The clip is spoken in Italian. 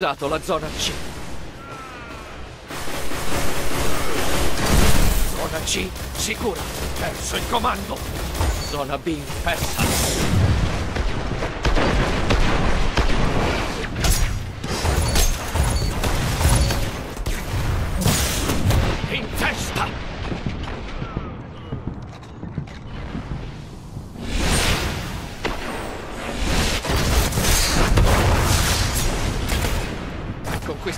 Dato la zona C. Zona C sicura. Perso il comando. Zona B persa. con questo